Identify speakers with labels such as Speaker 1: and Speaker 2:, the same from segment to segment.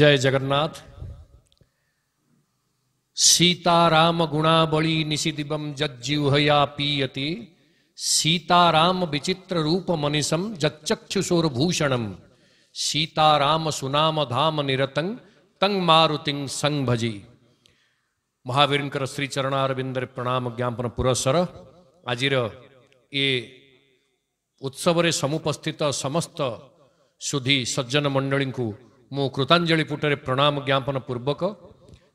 Speaker 1: जय जगन्नाथ सीताराम गुणाबली निशिदिबम जज्जीवहया पीयति सीताराम विचित्र रूप मनीषम जच्चक्षुषोरभूषणम सीताराम सुनाम धाम निरतंग तंग मारुतिंग संग भजी महावीर श्री चरणारविंदर प्रणाम ज्ञापन पुरस्सर आज ये उत्सव समुपस्थित समस्त सुधी सज्जन मंडली ମୁଁ କୃତାଞ୍ଜଳି ପୁଟରେ ପ୍ରଣାମ ଜ୍ଞାପନ ପୂର୍ବକ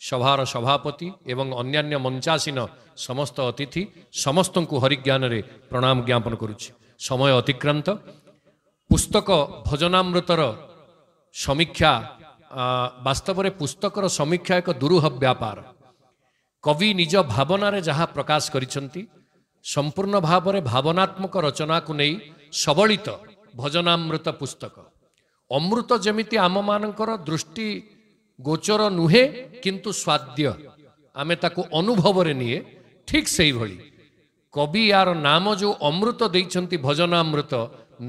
Speaker 1: ସଭାର ସଭାପତି ଏବଂ ଅନ୍ୟାନ୍ୟ ମଞ୍ଚାସୀନ ସମସ୍ତ ଅତିଥି ସମସ୍ତଙ୍କୁ ହରିଜ୍ଞାନରେ ପ୍ରଣାମ ଜ୍ଞାପନ କରୁଛି ସମୟ ଅତିକ୍ରାନ୍ତ ପୁସ୍ତକ ଭଜନାମୃତର ସମୀକ୍ଷା ବାସ୍ତବରେ ପୁସ୍ତକର ସମୀକ୍ଷା ଏକ ଦୁରୂହ ବ୍ୟାପାର କବି ନିଜ ଭାବନାରେ ଯାହା ପ୍ରକାଶ କରିଛନ୍ତି ସମ୍ପୂର୍ଣ୍ଣ ଭାବରେ ଭାବନାତ୍ମକ ରଚନାକୁ ନେଇ ସବଳିତ ଭଜନାମୃତ ପୁସ୍ତକ ଅମୃତ ଯେମିତି ଆମମାନଙ୍କର ଦୃଷ୍ଟି ଗୋଚର ନୁହେଁ କିନ୍ତୁ ସ୍ୱାଦ୍ୟ ଆମେ ତାକୁ ଅନୁଭବରେ ନିଏ ଠିକ୍ ସେଇଭଳି କବି ୟାର ନାମ ଯେଉଁ ଅମୃତ ଦେଇଛନ୍ତି ଭଜନ ଅମୃତ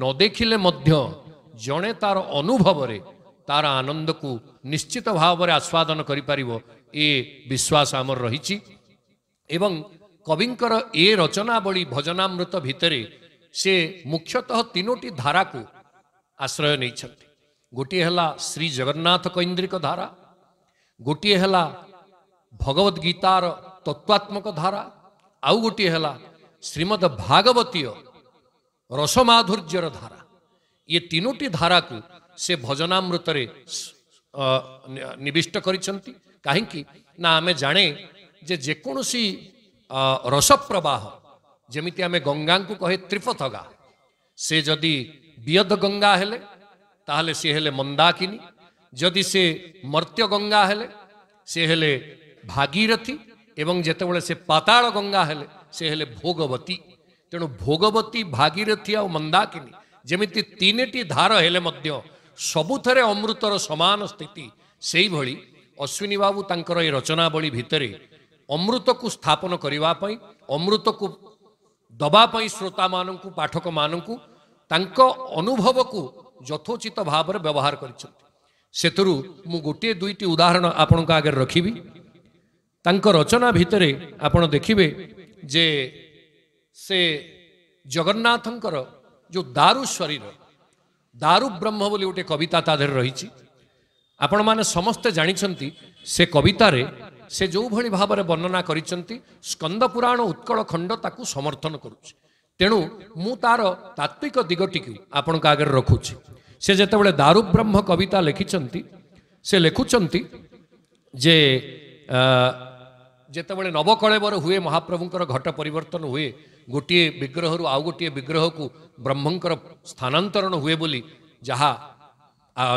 Speaker 1: ନ ଦେଖିଲେ ମଧ୍ୟ ଜଣେ ତାର ଅନୁଭବରେ ତାର ଆନନ୍ଦକୁ ନିଶ୍ଚିତ ଭାବରେ ଆସ୍ୱାଦନ କରିପାରିବ ଏ ବିଶ୍ୱାସ ଆମର ରହିଛି ଏବଂ କବିଙ୍କର ଏ ରଚନାବଳୀ ଭଜନାମୃତ ଭିତରେ ସେ ମୁଖ୍ୟତଃ ତିନୋଟି ଧାରାକୁ ଆଶ୍ରୟ ନେଇଛନ୍ତି ଗୋଟିଏ ହେଲା ଶ୍ରୀ ଜଗନ୍ନାଥ କୈନ୍ଦ୍ରିକ ଧାରା ଗୋଟିଏ ହେଲା ଭଗବତ ଗୀତାର ତତ୍ୱାତ୍ମକ ଧାରା ଆଉ ଗୋଟିଏ ହେଲା ଶ୍ରୀମଦ ଭାଗବତୀୟ ରସମାଧୁର୍ଯ୍ୟର ଧାରା ଇଏ ତିନୋଟି ଧାରାକୁ ସେ ଭଜନାମୃତରେ ନିବିଷ୍ଟ କରିଛନ୍ତି କାହିଁକି ନା ଆମେ ଜାଣେ ଯେ ଯେକୌଣସି ରସପ୍ରବାହ ଯେମିତି ଆମେ ଗଙ୍ଗାଙ୍କୁ କହେ ତ୍ରିପଥଗା ସେ ଯଦି ବିୟଦ ଗଙ୍ଗା ହେଲେ তাহলে সে হলে মন্দাকিনী যদি সে মর্ত্যগঙ্গা হলে সে হলে ভাগীরথী এবং যেতবে সে পাতাল গঙ্গা হলে সে হলে ভোগবতী তেণু ভোগবতী ভাগীরথী আর মন্দাকিনী যেমিতি তিনটি ধার হলে মধ্য ସବୁଥରେ ଅମୃତର ସମାନ ସ୍ଥିତି ସେଇଭଳି ଅଶ୍ୱିନୀ ବାବୁ ତାଙ୍କର ଏ ରଚନାବଳୀ ଭିତରେ ଅମୃତକୁ ସ୍ଥାପନ କରିବା ପାଇଁ ଅମୃତକୁ ଦେବା ପାଇଁ ଶ୍ରୋତାମାନଙ୍କୁ ପାଠକମାନଙ୍କୁ ତାଙ୍କ ଅନୁଭବକୁ ଯଥୋଚିତ ଭାବରେ ବ୍ୟବହାର କରିଛନ୍ତି ସେଥିରୁ ମୁଁ ଗୋଟିଏ ଦୁଇଟି ଉଦାହରଣ ଆପଣଙ୍କ ଆଗରେ ରଖିବି ତାଙ୍କ ରଚନା ଭିତରେ ଆପଣ ଦେଖିବେ ଯେ ସେ ଜଗନ୍ନାଥଙ୍କର ଯେଉଁ ଦାରୁ ଶରୀର ଦାରୁ ବ୍ରହ୍ମ ବୋଲି ଗୋଟିଏ କବିତା ତା ଦେହରେ ରହିଛି ଆପଣମାନେ ସମସ୍ତେ ଜାଣିଛନ୍ତି ସେ କବିତାରେ ସେ ଯେଉଁଭଳି ଭାବରେ ବର୍ଣ୍ଣନା କରିଛନ୍ତି ସ୍କନ୍ଦପୁରାଣ ଉତ୍କଳ ଖଣ୍ଡ ତାକୁ ସମର୍ଥନ କରୁଛି ତେଣୁ ମୁଁ ତାର ତାତ୍ତ୍ୱିକ ଦିଗଟିକୁ ଆପଣଙ୍କ ଆଗରେ ରଖୁଛି ସେ ଯେତେବେଳେ ଦାରୁ ବ୍ରହ୍ମ କବିତା ଲେଖିଛନ୍ତି ସେ ଲେଖୁଛନ୍ତି ଯେ ଯେତେବେଳେ ନବକଳେବର ହୁଏ ମହାପ୍ରଭୁଙ୍କର ଘଟ ପରିବର୍ତ୍ତନ ହୁଏ ଗୋଟିଏ ବିଗ୍ରହରୁ ଆଉ ଗୋଟିଏ ବିଗ୍ରହକୁ ବ୍ରହ୍ମଙ୍କର ସ୍ଥାନାନ୍ତରଣ ହୁଏ ବୋଲି ଯାହା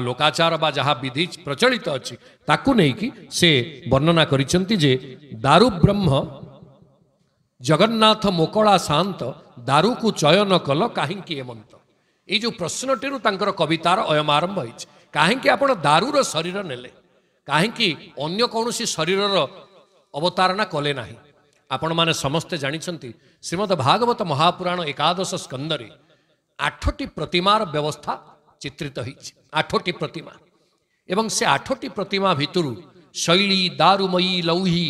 Speaker 1: ଲୋକାଚାର ବା ଯାହା ବିଧି ପ୍ରଚଳିତ ଅଛି ତାକୁ ନେଇକି ସେ ବର୍ଣ୍ଣନା କରିଛନ୍ତି ଯେ ଦାରୁ ବ୍ରହ୍ମ ଜଗନ୍ନାଥ ମୋକଳା ସାନ୍ତ ଦାରୁକୁ ଚୟନ କଲ କାହିଁକି ଏମନ୍ତ ଏଇ ଯେଉଁ ପ୍ରଶ୍ନଟିରୁ ତାଙ୍କର କବିତାର ଅୟମାରମ୍ଭ ହେଇଛି କାହିଁକି ଆପଣ ଦାରୁର ଶରୀର ନେଲେ କାହିଁକି ଅନ୍ୟ କୌଣସି ଶରୀରର ଅବତାରଣା କଲେ ନାହିଁ ଆପଣମାନେ ସମସ୍ତେ ଜାଣିଛନ୍ତି ଶ୍ରୀମଦ ଭାଗବତ ମହାପୁରାଣ ଏକାଦଶ ସ୍କନ୍ଦରେ ଆଠଟି ପ୍ରତିମାର ବ୍ୟବସ୍ଥା ଚିତ୍ରିତ ହେଇଛି ଆଠଟି ପ୍ରତିମା ଏବଂ ସେ ଆଠଟି ପ୍ରତିମା ଭିତରୁ ଶୈଳୀ ଦାରୁମୟୀ ଲୌହୀ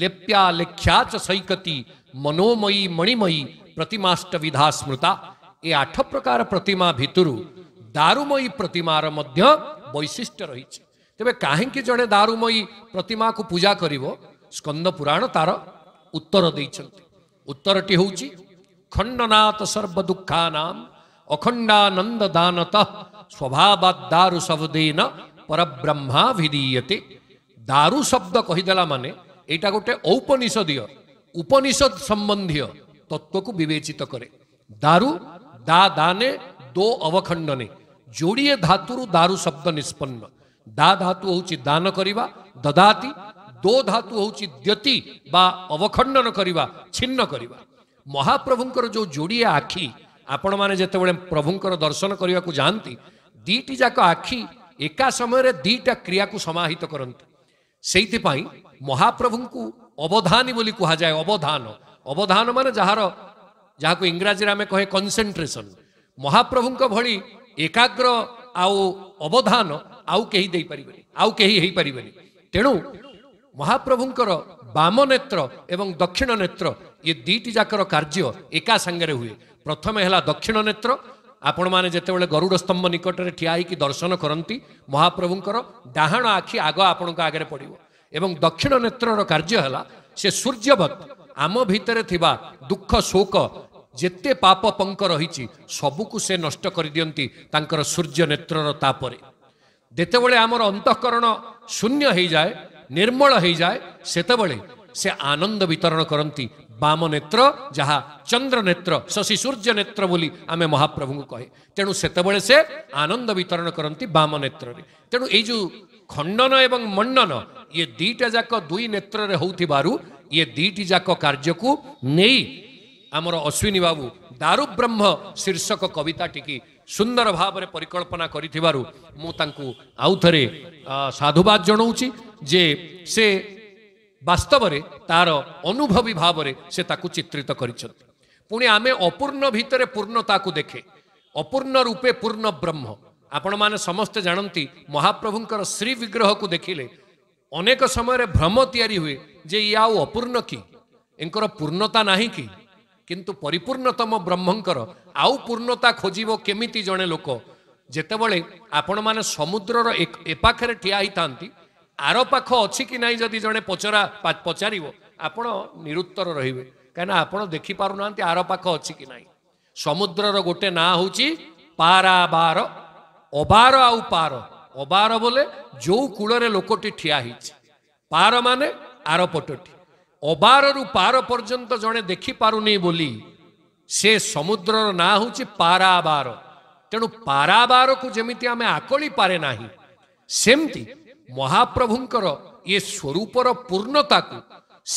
Speaker 1: ଲେପ୍ୟା ଲେଖ୍ୟାଚ ସୈକତି મનોમયી મણિમયી પ્રતિમાષ્ટવિધા સ્મૃતા એ આઠ પ્રકાર પ્રતિમા ଭିତରୁ ଦାରୁମୟୀ ପ୍ରତିମାର ମଧ୍ୟ ବୈଶିଷ୍ଟ୍ୟ ରହିଛି ତେବେ କାହିଁକି ଜଣେ ଦାରୁମୟୀ ପ୍ରତିମାକୁ ପୂଜା କରିବ ସ୍କନ୍ଦ ପୁରାଣ ତାର ଉତ୍ତର ଦେଇଛନ୍ତି ଉତ୍ତରଟି ହେଉଛି ଖଣ୍ଡନାଥ ସର୍ବ ଦୁଃଖାନାମ ଅଖଣ୍ଡାନନ୍ଦ ଦାନତଃ ସ୍ୱଭାବାତ ଦାରୁ ଶବ୍ଦେନ ପରବ୍ରହ୍ମା ଭିଦୀୟତେ ଦାରୁ ଶବ୍ଦ କହିଦେଲା ମାନେ ଏଇଟା ଗୋଟେ ଔପନିଷଦୀୟ उपनिषद संबंधी तत्व को विवेचित करे दारू दा दाने दो अवखंडने जोड़िए धातु दारू शब्द निष्पन्न दा धातु हूँ दान करवा ददाति दो धातु हूँ द्यति बा अवखंडन करवा छिन्न करवा ମହାପ୍ରଭୁଙ୍କର ଯେଉଁ ଯୋଡ଼ିଏ ଆଖି ଆପଣମାନେ ଯେତେବେଳେ ପ୍ରଭୁଙ୍କର ଦର୍ଶନ କରିବାକୁ ଯାଆନ୍ତି ଦୁଇଟି ଯାକ ଆଖି ଏକା ସମୟରେ ଦୁଇଟା କ୍ରିୟାକୁ ସମାହିତ କରନ୍ତି ସେଇଥିପାଇଁ ମହାପ୍ରଭୁଙ୍କୁ ଅବଧାନୀ ବୋଲି କୁହାଯାଏ ଅବଧାନ ଅବଧାନ ମାନେ ଯାହାର ଯାହାକୁ ଇଂରାଜୀରେ ଆମେ କହେ କନସେନଟ୍ରେସନ ମହାପ୍ରଭୁଙ୍କ ଭଳି ଏକାଗ୍ର ଆଉ ଅବଧାନ ଆଉ କେହି ଦେଇପାରିବେନି ଆଉ କେହି ହେଇପାରିବେନି ତେଣୁ ମହାପ୍ରଭୁଙ୍କର ବାମ ନେତ୍ର ଏବଂ ଦକ୍ଷିଣ ନେତ୍ର ଏ ଦୁଇଟି ଯାକର କାର୍ଯ୍ୟ ଏକା ସାଙ୍ଗରେ ହୁଏ ପ୍ରଥମେ ହେଲା ଦକ୍ଷିଣ ନେତ୍ର ଆପଣମାନେ ଯେତେବେଳେ ଗରୁଡ଼ ସ୍ତମ୍ଭ ନିକଟରେ ଠିଆ ହେଇକି ଦର୍ଶନ କରନ୍ତି ମହାପ୍ରଭୁଙ୍କର ଡାହାଣ ଆଖି ଆଗ ଆପଣଙ୍କ ଆଗରେ ପଡ଼ିବ ଏବଂ ଦକ୍ଷିଣ ନେତ୍ରର କାର୍ଯ୍ୟ ହେଲା ସେ ସୂର୍ଯ୍ୟବତ୍ ଆମ ଭିତରେ ଥିବା ଦୁଃଖ ଶୋକ ଯେତେ ପାପ ପଙ୍କ ରହିଛି ସବୁକୁ ସେ ନଷ୍ଟ କରିଦିଅନ୍ତି ତାଙ୍କର ସୂର୍ଯ୍ୟ ନେତ୍ରର ତାପରେ ଯେତେବେଳେ ଆମର ଅନ୍ତଃକରଣ ଶୂନ୍ୟ ହେଇଯାଏ ନିର୍ମଳ ହେଇଯାଏ ସେତେବେଳେ ସେ ଆନନ୍ଦ ବିତରଣ କରନ୍ତି ବାମ ନେତ୍ର ଯାହା ଚନ୍ଦ୍ର ନେତ୍ର ଶଶି ସୂର୍ଯ୍ୟ ନେତ୍ର ବୋଲି ଆମେ ମହାପ୍ରଭୁଙ୍କୁ କହେ ତେଣୁ ସେତେବେଳେ ସେ ଆନନ୍ଦ ବିତରଣ କରନ୍ତି ବାମ ନେତ୍ରରେ ତେଣୁ ଏଇ ଯେଉଁ খণ্ডন এবং মণ্ডন ଇଏ ଦୁଇଟା ଯାକ ଦୁଇ ନେତ୍ରରେ ହେଉଥିବାରୁ ଇଏ ଦୁଇଟି ଯାକ କାର୍ଯ୍ୟକୁ ନେଇ ଆମର ଅଶ୍ୱିନୀ ବାବୁ ଦାରୁ ବ୍ରହ୍ମ ଶୀର୍ଷକ କବିତାଟିକି ସୁନ୍ଦର ଭାବରେ ପରିକଳ୍ପନା କରିଥିବାରୁ ମୁଁ ତାଙ୍କୁ ଆଉ ଥରେ ସାଧୁବାଦ ଜଣାଉଛି ଯେ ସେ ବାସ୍ତବରେ ତାର ଅନୁଭବୀ ଭାବରେ ସେ ତାକୁ ଚିତ୍ରିତ କରିଛନ୍ତି ପୁଣି ଆମେ ଅପୂର୍ଣ୍ଣ ଭିତରେ ପୂର୍ଣ୍ଣତାକୁ ଦେଖେ ଅପୂର୍ଣ୍ଣ ରୂପେ ପୂର୍ଣ୍ଣ ବ୍ରହ୍ମ ଆପଣମାନେ ସମସ୍ତେ ଜାଣନ୍ତି ମହାପ୍ରଭୁଙ୍କର ଶ୍ରୀ ବିଗ୍ରହକୁ ଦେଖିଲେ ଅନେକ ସମୟରେ ଭ୍ରମ ତିଆରି ହୁଏ ଯେ ଇଏ ଆଉ ଅପୂର୍ଣ୍ଣ କି ଏଙ୍କର ପୂର୍ଣ୍ଣତା ନାହିଁ କି କିନ୍ତୁ ପରିପୂର୍ଣ୍ଣତମ ବ୍ରହ୍ମଙ୍କର ଆଉ ପୂର୍ଣ୍ଣତା ଖୋଜିବ କେମିତି ଜଣେ ଲୋକ ଯେତେବେଳେ ଆପଣମାନେ ସମୁଦ୍ରର ଏପାଖରେ ଠିଆ ହେଇଥାନ୍ତି ଆର ପାଖ ଅଛି କି ନାହିଁ ଯଦି ଜଣେ ପଚରା ପଚାରିବ ଆପଣ ନିରୁତ୍ତର ରହିବେ କାହିଁକିନା ଆପଣ ଦେଖିପାରୁନାହାନ୍ତି ଆର ପାଖ ଅଛି କି ନାହିଁ ସମୁଦ୍ରର ଗୋଟେ ନାଁ ହେଉଛି ପାରାବାର ଅବାର ଆଉ ପାର ଅବାର ବୋଲେ ଯୋଉ କୂଳରେ ଲୋକଟି ଠିଆ ହେଇଛି ପାର ମାନେ ଆର ପଟଟି ଅବାରରୁ ପାର ପର୍ଯ୍ୟନ୍ତ ଜଣେ ଦେଖିପାରୁନି ବୋଲି ସେ ସମୁଦ୍ରର ନାଁ ହେଉଛି ପାରାବାର ତେଣୁ ପାରାବାରକୁ ଯେମିତି ଆମେ ଆକଳି ପାରେ ନାହିଁ ସେମିତି ମହାପ୍ରଭୁଙ୍କର ଏ ସ୍ୱରୂପର ପୂର୍ଣ୍ଣତାକୁ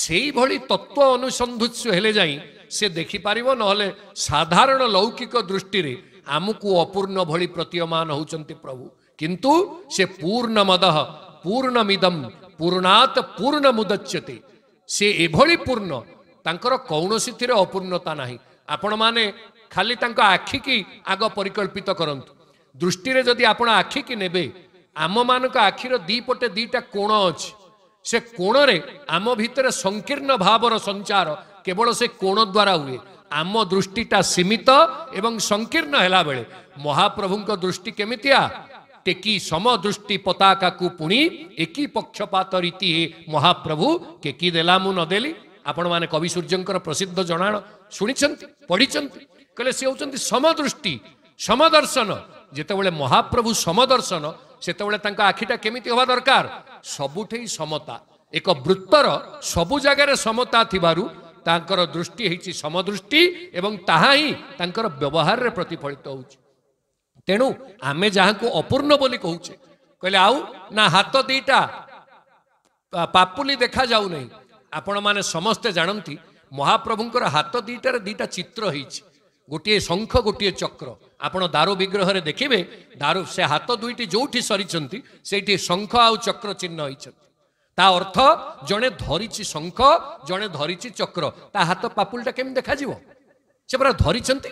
Speaker 1: ସେଇଭଳି ତତ୍ତ୍ୱ ଅନୁସନ୍ଧୁତ୍ସ ହେଲେ ଯାଇ ସେ ଦେଖିପାରିବ ନହେଲେ ସାଧାରଣ ଲୌକିକ ଦୃଷ୍ଟିରେ ଆମକୁ ଅପୂର୍ଣ୍ଣ ଭଳି ପ୍ରତୀୟମାନ ହେଉଛନ୍ତି ପ୍ରଭୁ କିନ୍ତୁ ସେ ପୂର୍ଣ୍ଣ ମଦହ ପୂର୍ଣ୍ଣମିଦମ୍ ପୂର୍ଣ୍ଣାତ୍ ପୂର୍ଣ୍ଣ ମୁଦଚ୍ୟତେ ସେ ଏଭଳି ପୂର୍ଣ୍ଣ ତାଙ୍କର କୌଣସିଥିରେ ଅପୂର୍ଣ୍ଣତା ନାହିଁ ଆପଣମାନେ ଖାଲି ତାଙ୍କ ଆଖିକି ଆଗ ପରିକଳ୍ପିତ କରନ୍ତୁ ଦୃଷ୍ଟିରେ ଯଦି ଆପଣ ଆଖିକି ନେବେ ଆମମାନଙ୍କ ଆଖିର ଦୁଇ ପଟେ ଦୁଇଟା କୋଣ ଅଛି ସେ କୋଣରେ ଆମ ଭିତରେ ସଂକୀର୍ଣ୍ଣ ଭାବର ସଞ୍ଚାର କେବଳ ସେ କୋଣ ଦ୍ୱାରା ହୁଏ আম দৃষ্টিটা সীমিত এবং সংকীর্ণ হেলা বেড়ে মহাপ্রভুঙ্ক দৃষ্টি কেমিতিয়া টেকি সমদৃষ্টি পতাকাকু পুনি একই পক্ষপাত রীতি মহাপ্রভু কেকি দেলা মু নদেলি আপন মানে কবি সূর্যঙ্কর প্রসিদ্ধ জনাণ শুনিছন্তি পড়িছন্তি কলে সে হচ্ছন্তি সমদৃষ্টি সমদর্শন যেতবেলে মহাপ্রভু সমদর্শন সেতবেলে তাঙ্ক আখিটা কেমিতি হওয়া দরকার সবুঠেই সমতা এক বৃত্তর সবু জায়গায় সমতা থিবারু ତାଙ୍କର ଦୃଷ୍ଟି ହେଇଛି ସମଦୃଷ୍ଟି ଏବଂ ତାହା ହିଁ ତାଙ୍କର ବ୍ୟବହାରରେ ପ୍ରତିଫଳିତ ହେଉଛି ତେଣୁ ଆମେ ଯାହାକୁ ଅପୂର୍ଣ୍ଣ ବୋଲି କହୁଛେ କହିଲେ ଆଉ ନା ହାତ ଦୁଇଟା ପାପୁଲି ଦେଖାଯାଉନାହିଁ ଆପଣମାନେ ସମସ୍ତେ ଜାଣନ୍ତି ମହାପ୍ରଭୁଙ୍କର ହାତ ଦୁଇଟାରେ ଦୁଇଟା ଚିତ୍ର ହେଇଛି ଗୋଟିଏ ଶଙ୍ଖ ଗୋଟିଏ ଚକ୍ର ଆପଣ ଦାରୁ ବିଗ୍ରହରେ ଦେଖିବେ ଦାରୁ ସେ ହାତ ଦୁଇଟି ଯେଉଁଠି ସରିଛନ୍ତି ସେଇଠି ଶଙ୍ଖ ଆଉ ଚକ୍ର ଚିହ୍ନ ହେଇଛନ୍ତି তা অর্থ জনে ধরিছি শঙ্খ জনে ধরিছি চক্র তা হাত পাপুলটা কেমন দেখা যাব সে পুরা ধরিছন্তি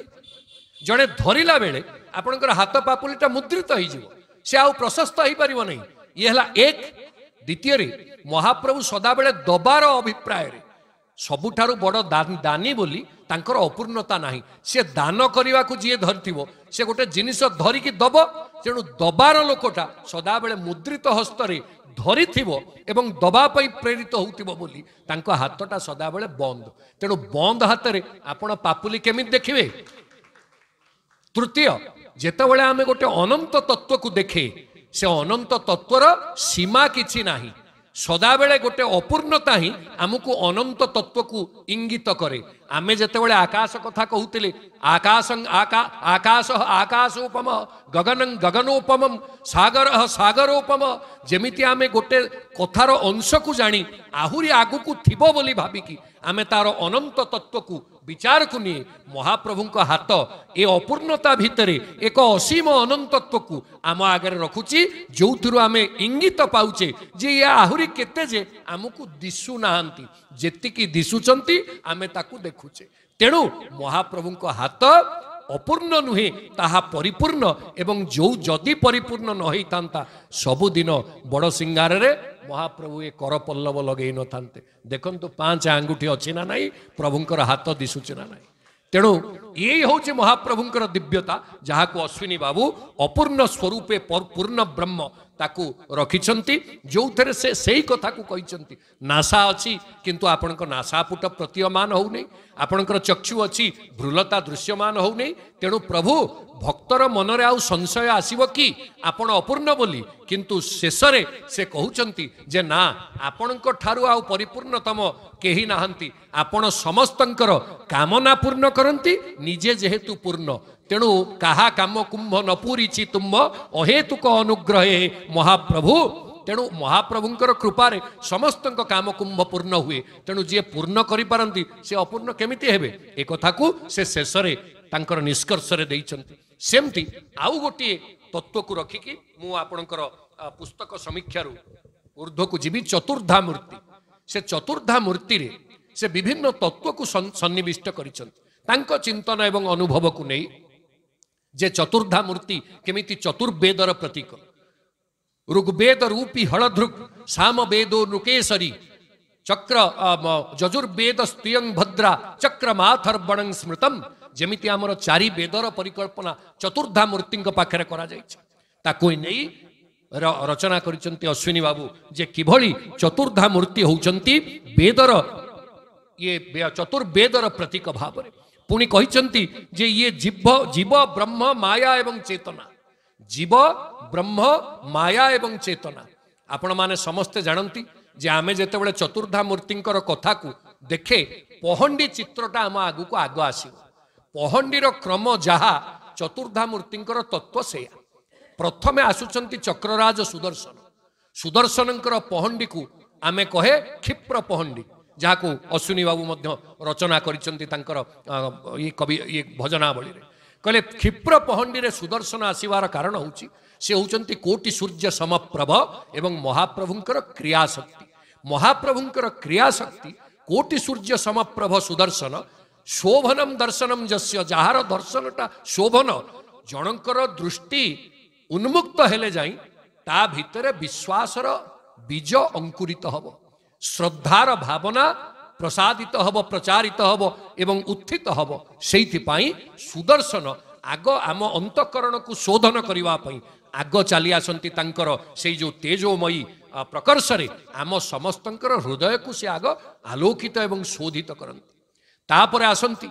Speaker 1: জনে ধরিলা বেড়ে আপনার হাত পাপুলিটা মুদ্রিত যাব সে আউ প্রশস্ত হইপারিব নাই ইয়ে হলা এক দ্বিতীয়রে মহাপ্রভু সদাবেলে দবার অভিপ্রায়রে ସବୁଠାରୁ ବଡ଼ ଦାନୀ ବୋଲି ତାଙ୍କର ଅପୂର୍ଣ୍ଣତା ନାହିଁ ସେ ଦାନ କରିବାକୁ ଯିଏ ଧରିଥିବ ସେ ଗୋଟେ ଜିନିଷ ଧରିକି ଦବ ତେଣୁ ଦବାର ଲୋକଟା ସଦାବେଳେ ମୁଦ୍ରିତ ହସ୍ତରେ ଧରିଥିବ ଏବଂ ଦବା ପାଇଁ ପ୍ରେରିତ ହେଉଥିବ ବୋଲି ତାଙ୍କ ହାତଟା ସଦାବେଳେ ବନ୍ଦ ତେଣୁ ବନ୍ଦ ହାତରେ ଆପଣ ପାପୁଲି କେମିତି ଦେଖିବେ ତୃତୀୟ ଯେତେବେଳେ ଆମେ ଗୋଟେ ଅନନ୍ତ ତତ୍ତ୍ୱକୁ ଦେଖେ ସେ ଅନନ୍ତ ତତ୍ତ୍ୱର ସୀମା କିଛି ନାହିଁ सदा बेले गोटे अपूर्णता ही आमको अनंत तत्व को इंगित करे आम जितेबाला आकाश कथा कहते आकाश आका आकाश आकाशोपम गगन गगनोपम सगर सगरोपम जमी आम गोटे कथार अंश को जाणी आहुरी आग को थी भाविकी आम तार अनंत तत्व को ବିଚାରକୁ ନିଏ ମହାପ୍ରଭୁଙ୍କ ହାତ ଏ ଅପୂର୍ଣ୍ଣତା ଭିତରେ ଏକ ଅସୀମ ଅନନ୍ତତ୍ୱକୁ ଆମ ଆଗରେ ରଖୁଛି ଯେଉଁଥିରୁ ଆମେ ଇଙ୍ଗିତ ପାଉଛେ ଯେ ଏହା ଆହୁରି କେତେ ଯେ ଆମକୁ ଦିଶୁନାହାନ୍ତି ଯେତିକି ଦିଶୁଛନ୍ତି ଆମେ ତାକୁ ଦେଖୁଛେ ତେଣୁ ମହାପ୍ରଭୁଙ୍କ ହାତ অপূর্ণ নুহে তাহা পরিপূর্ণ এবং ଯେଉଁ ଯଦି ପରିପୂର୍ଣ୍ଣ ନ ହୋଇଥାନ୍ତା ସବୁଦିନ ବଡ଼ ସିଙ୍ଗାରରେ ମହାପ୍ରଭୁ ଏ କରପଲ୍ଲବ ଲଗେଇ ନଥାନ୍ତେ ଦେଖନ୍ତୁ ପାଞ୍ଚ ଆଙ୍ଗୁଠି ଅଛି ନା ନାହିଁ ପ୍ରଭୁଙ୍କର ହାତ ଦିଶୁଛି ନା ନାହିଁ ତେଣୁ ଇଏ ହେଉଛି ମହାପ୍ରଭୁଙ୍କର ଦିବ୍ୟତା ଯାହାକୁ ଅଶ୍ୱିନୀ ବାବୁ ଅପୂର୍ଣ୍ଣ ସ୍ୱରୂପେ ପୂର୍ଣ୍ଣ ବ୍ରହ୍ମ ତାକୁ ରଖିଛନ୍ତି ଯେଉଁଥିରେ ସେ ସେଇ କଥାକୁ କହିଛନ୍ତି ନାସା ଅଛି କିନ୍ତୁ ଆପଣଙ୍କ ନାସା ପୁଟ ପ୍ରତୀୟମାନ ହେଉନି ଆପଣଙ୍କର ଚକ୍ଷୁ ଅଛି ଭୃଲତା ଦୃଶ୍ୟମାନ ହେଉନି ତେଣୁ ପ୍ରଭୁ ଭକ୍ତର ମନରେ ଆଉ ସଂଶୟ ଆସିବ କି ଆପଣ ଅପୂର୍ଣ୍ଣ ବୋଲି କିନ୍ତୁ ଶେଷରେ ସେ କହୁଛନ୍ତି ଯେ ନା ଆପଣଙ୍କ ଠାରୁ ଆଉ ପରିପୂର୍ଣ୍ଣତମ କେହି ନାହାନ୍ତି ଆପଣ ସମସ୍ତଙ୍କର କାମନା ପୂର୍ଣ୍ଣ କରନ୍ତି ନିଜେ ଯେହେତୁ ପୂର୍ଣ୍ଣ ତେଣୁ କାହା କାମ କୁମ୍ଭ ନ ପୂରିଛି ତୁମ୍ଭ ଅହେତୁକ ଅନୁଗ୍ରହେ ମହାପ୍ରଭୁ ତେଣୁ ମହାପ୍ରଭୁଙ୍କର କୃପାରେ ସମସ୍ତଙ୍କ କାମ କୁମ୍ଭ ପୂର୍ଣ୍ଣ ହୁଏ ତେଣୁ ଯିଏ ପୂର୍ଣ୍ଣ କରିପାରନ୍ତି ସେ ଅପୂର୍ଣ୍ଣ କେମିତି ହେବେ ଏ କଥାକୁ ସେ ଶେଷରେ ତାଙ୍କର ନିଷ୍କର୍ଷରେ ଦେଇଛନ୍ତି ସେମିତି ଆଉ ଗୋଟିଏ ତତ୍ତ୍ୱକୁ ରଖିକି ମୁଁ ଆପଣଙ୍କର ପୁସ୍ତକ ସମୀକ୍ଷାରୁ ଉର୍ଦ୍ଧ୍ୱକୁ ଯିବି ଚତୁର୍ଦ୍ଧା ମୂର୍ତ୍ତି ସେ ଚତୁର୍ଦ୍ଧା ମୂର୍ତ୍ତିରେ ସେ ବିଭିନ୍ନ ତତ୍ତ୍ୱକୁ ସନ୍ନିବିଷ୍ଟ କରିଛନ୍ତି ତାଙ୍କ ଚିନ୍ତନ ଏବଂ ଅନୁଭବକୁ ନେଇ ଯେ ଚତୁର୍ଦ୍ଧା ମୂର୍ତ୍ତି କେମିତି ଚତୁର୍ବେଦର ପ୍ରତୀକ ଋଗ୍ବେଦ ରୂପୀ ହଳଧୃକ୍ ସାମବେଦୋ ନୃକେଶରୀ ଚକ୍ର ଯଜୁର୍ବେଦ ସ୍ତ୍ରିୟଂ ଭଦ୍ରା ଚକ୍ରମାଥର୍ବଣ ସ୍ମୃତମ୍ ଯେମିତି ଆମର ଚାରି ବେଦର ପରିକଳ୍ପନା ଚତୁର୍ଦ୍ଧା ମୂର୍ତ୍ତିଙ୍କ ପାଖରେ କରାଯାଇଛି ତାକୁ ନେଇ ରଚନା କରିଛନ୍ତି ଅଶ୍ୱିନୀ ବାବୁ ଯେ କିଭଳି ଚତୁର୍ଦ୍ଧା ମୂର୍ତ୍ତି ହେଉଛନ୍ତି ବେଦର ଇଏ ଚତୁର୍ବେଦର ପ୍ରତୀକ ଭାବରେ ପୁଣି କହିଛନ୍ତି ଯେ ଇଏ ଜୀବ ଜୀବ ବ୍ରହ୍ମ ମାୟା ଏବଂ ଚେତନା ଜୀବ ବ୍ରହ୍ମ ମାୟା ଏବଂ ଚେତନା ଆପଣମାନେ ସମସ୍ତେ ଜାଣନ୍ତି ଯେ ଆମେ ଯେତେବେଳେ ଚତୁର୍ଦ୍ଧା ମୂର୍ତ୍ତିଙ୍କର କଥାକୁ ଦେଖେ ପହଣ୍ଡି ଚିତ୍ରଟା ଆମ ଆଗକୁ ଆଗ ଆସିବ ପହଣ୍ଡିର କ୍ରମ ଯାହା ଚତୁର୍ଦ୍ଧା ମୂର୍ତ୍ତିଙ୍କର ତତ୍ତ୍ୱ ସେଇଆ ପ୍ରଥମେ ଆସୁଛନ୍ତି ଚକ୍ରରାଜ ସୁଦର୍ଶନ ସୁଦର୍ଶନଙ୍କର ପହଣ୍ଡିକୁ ଆମେ କହେ କ୍ଷିପ୍ର ପହଣ୍ଡି ଯାହାକୁ ଅଶ୍ୱିନୀ ବାବୁ ମଧ୍ୟ ରଚନା କରିଛନ୍ତି ତାଙ୍କର ଇଏ କବି ଇଏ ଭଜନାବଳୀରେ କହିଲେ କ୍ଷିପ୍ର ପହଣ୍ଡିରେ ସୁଦର୍ଶନ ଆସିବାର କାରଣ ହେଉଛି ସେ ହେଉଛନ୍ତି କୋଟି ସୂର୍ଯ୍ୟ ସମପ୍ରଭ ଏବଂ ମହାପ୍ରଭୁଙ୍କର କ୍ରିୟାଶକ୍ତି ମହାପ୍ରଭୁଙ୍କର କ୍ରିୟାଶକ୍ତି କୋଟି ସୂର୍ଯ୍ୟ ସମପ୍ରଭ ସୁଦର୍ଶନ ଶୋଭନମ ଦର୍ଶନମ ଯଶ୍ୟ ଯାହାର ଦର୍ଶନଟା ଶୋଭନ ଜଣଙ୍କର ଦୃଷ୍ଟି ଉନ୍ମୁକ୍ତ ହେଲେ ଯାଇ ତା ଭିତରେ ବିଶ୍ୱାସର ବୀଜ ଅଙ୍କୁରିତ ହେବ ଶ୍ରଦ୍ଧାର ଭାବନା ପ୍ରସାଦିତ ହେବ ପ୍ରଚାରିତ ହେବ ଏବଂ ଉତ୍ଥିତ ହେବ ସେଇଥିପାଇଁ ସୁଦର୍ଶନ ଆଗ ଆମ ଅନ୍ତଃକରଣକୁ ଶୋଧନ କରିବା ପାଇଁ ଆଗ ଚାଲି ଆସନ୍ତି ତାଙ୍କର ସେଇ ଯେଉଁ ତେଜୋମୟୀ ପ୍ରକର୍ଷରେ ଆମ ସମସ୍ତଙ୍କର ହୃଦୟକୁ ସେ ଆଗ ଆଲୋକିତ ଏବଂ ଶୋଧିତ କରନ୍ତି ତାପରେ ଆସନ୍ତି